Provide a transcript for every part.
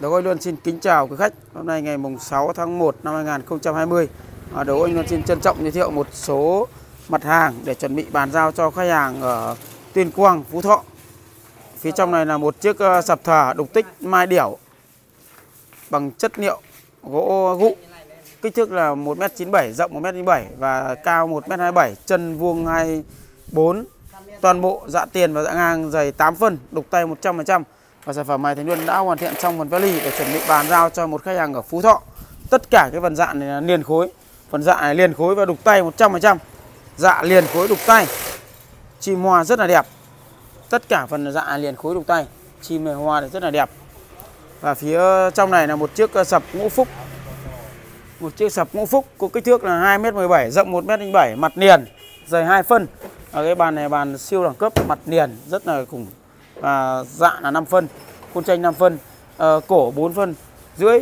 Đỗ Anh Luân xin kính chào quý khách. Hôm nay ngày mùng 6 tháng 1 năm 2020. À, Đỗ Anh Luân xin trân trọng giới thiệu một số mặt hàng để chuẩn bị bàn giao cho khách hàng ở Tuyên Quang, Phú Thọ. Phía trong này là một chiếc ờ, sập thờ đục tích mai điểu bằng chất liệu gỗ gụ. Kích thước là 1m97, rộng 1m97 và cao 1m27, chân vuông 24. Toàn bộ dạ tiền và dạ ngang dày 8 phân, đục tay 100%. Và sản phẩm này Thành Luân đã hoàn thiện trong phần vali để chuẩn bị bàn giao cho một khách hàng ở Phú Thọ. Tất cả cái phần dạ này là liền khối. Phần dạ này liền khối và đục tay 100%. Dạ liền khối đục tay. Chim hoa rất là đẹp. Tất cả phần dạ liền khối đục tay. Chim này hoa này rất là đẹp. Và phía trong này là một chiếc ờ, sập ngũ phúc. Một chiếc sập ngũ phúc có kích thước là 2m17, rộng 1m07, mặt liền, dày 2 phân. Ở cái bàn này bàn siêu đẳng cấp, mặt liền rất là khủng và dạ là 5 phân khuôn tranh 5 phân à, cổ 4 phân rưỡi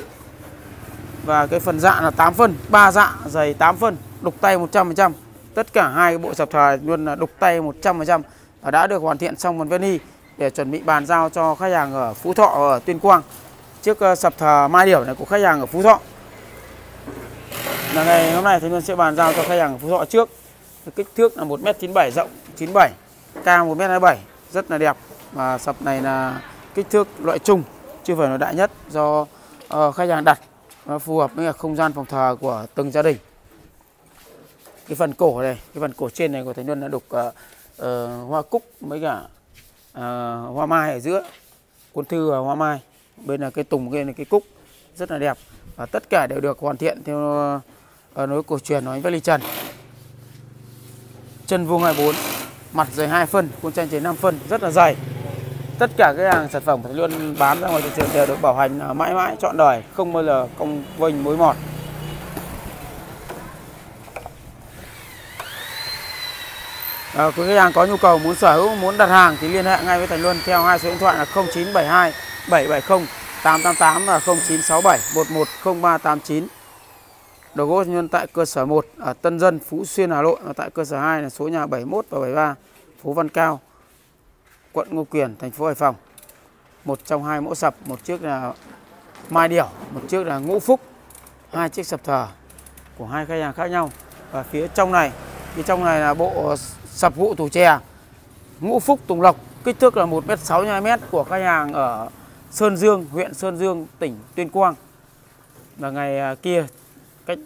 và cái phần dạ là 8 phân ba dạ dày 8 phân đục tay 100% tất cả hai cái bộ sập thờ luôn là đục tay 100% và đã được hoàn thiện xong phần veni để chuẩn bị bàn giao cho khách hàng ở Phú Thọ ở Tuyên Quang. Chiếc ờ, sập thờ mai điểu này của khách hàng ở Phú Thọ. Là ngày hôm nay thì luôn sẽ bàn giao cho khách hàng ở Phú Thọ trước. Kích thước là 1m97 rộng 97 cao 1m27 rất là đẹp mà sập này là kích thước loại trung chưa phải là đại nhất do uh, khách hàng đặt nó phù hợp với không gian phòng thờ của từng gia đình. Cái phần cổ này cái phần cổ trên này của thánh luân là đục uh, uh, hoa cúc mấy cả uh, hoa mai ở giữa cuốn thư và hoa mai. Bên là cái tùng bên là cái cúc rất là đẹp. Và tất cả đều được hoàn thiện theo uh, nối cổ truyền nói với ly trần. Chân vuông 24 mặt dày 2 phân khuôn tranh trên 5 phân rất là dày tất cả cái hàng sản phẩm phải luôn bán ra ngoài thị trường đều được bảo hành à, mãi mãi trọn đời không bao giờ công vênh mối mọt. À, quý khách hàng có nhu cầu muốn sở hữu muốn đặt hàng thì liên hệ ngay với Thành Luân theo hai số điện thoại là 0972 770 888 và 0967 110389 đồ gỗ Thành Luân tại cơ sở 1 ở Tân Dân, Phú Xuyên, Hà Nội và tại cơ sở 2 là số nhà 71 và 73 phố Văn Cao quận Ngô Quyền, thành phố Hải Phòng. Một trong hai mẫu sập, một chiếc là Mai Điểu, một chiếc là Ngũ Phúc. Hai chiếc sập thờ của hai khách hàng khác nhau. Và phía trong này, phía trong này là bộ sập vụ tủ chè Ngũ Phúc Tùng Lộc, kích thước là 1m62m của khách hàng ở Sơn Dương, huyện Sơn Dương, tỉnh Tuyên Quang. Và ngày à, kia cách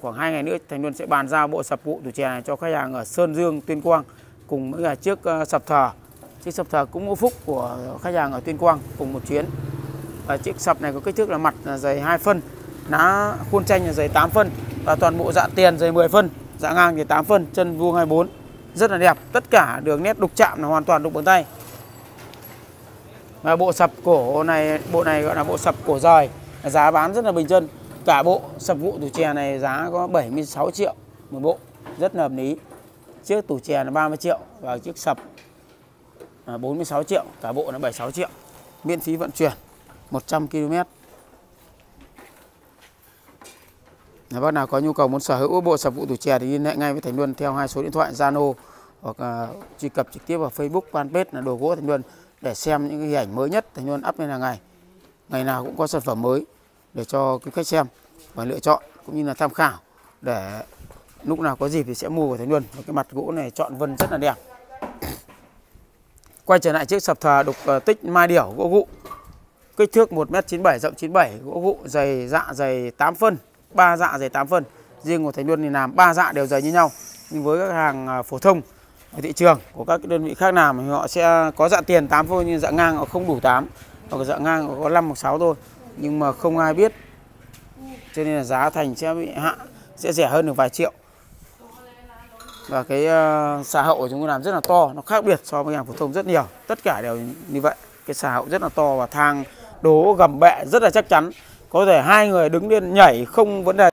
khoảng 2 ngày nữa Thành Luân sẽ bàn giao bộ sập vụ tủ chè này cho khách hàng ở Sơn Dương, Tuyên Quang cùng với cả chiếc à, sập thờ chiếc sập thờ cũng ngũ phúc của khách hàng ở Tuyên Quang cùng một chuyến. Và chiếc sập này có kích thước là mặt là dày 2 phân, ná khuôn tranh là dày 8 phân và toàn bộ dạ tiền dày 10 phân dạ ngang thì 8 phân, chân vuông 24 rất là đẹp, tất cả đường nét đục chạm là hoàn toàn đục bằng tay. Và bộ sập cổ này, bộ này gọi là bộ sập cổ rời giá bán rất là bình dân. Cả bộ sập vụ tủ chè này giá có 76 triệu một bộ, rất là hợp lý. Chiếc tủ chè là 30 triệu và chiếc sập À, 46 triệu, cả bộ là 76 triệu. Miễn phí vận chuyển 100 km. Nếu bác nào có nhu cầu muốn sở hữu bộ sập vụ tủ chè thì liên hệ ngay với Thành Luân theo hai số điện thoại Zalo hoặc uh, truy cập trực tiếp vào Facebook fanpage là đồ gỗ Thành Luân để xem những cái hình ảnh mới nhất Thành Luân up lên hàng ngày. Ngày nào cũng có sản phẩm mới để cho quý khách xem và lựa chọn cũng như là tham khảo để lúc nào có dịp thì sẽ mua của Thành Luân. Và cái mặt gỗ này chọn vân rất là đẹp. Quay trở lại chiếc sập thờ đục uh, tích mai điểu gỗ gụ. Kích thước 1m97 rộng 97, gỗ gụ dày dạ dày 8 phân, 3 dạ dày 8 phân. Riêng của Thành Luân thì làm 3 dạ đều dày như nhau. Nhưng với các hàng uh, phổ thông ở thị trường của các đơn vị khác làm thì họ sẽ có dạ tiền 8 thôi nhưng dạ ngang họ không đủ 8. Hoặc dạ ngang họ có 5 hoặc 6 thôi. Nhưng mà không ai biết. Cho nên là giá thành sẽ bị hạ sẽ rẻ hơn được vài triệu và cái uh, xà hậu của chúng tôi làm rất là to nó khác biệt so với hàng phổ thông rất nhiều. Tất cả đều như vậy. Cái xà hậu rất là to và thang đố gầm bẹ rất là chắc chắn. Có thể hai người đứng lên nhảy không vấn đề.